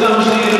Don't you.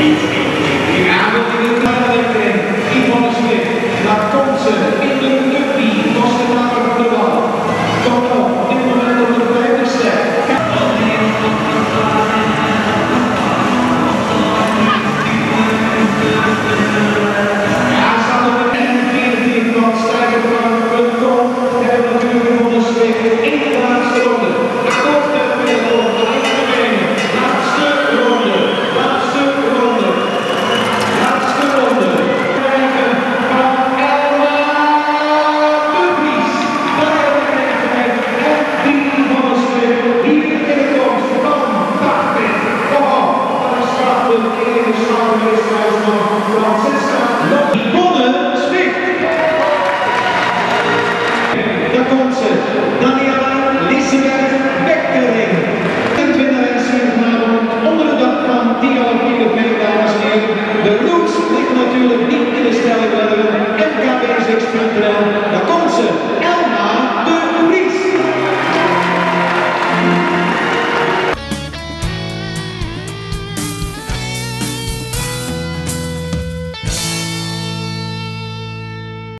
people. Francisco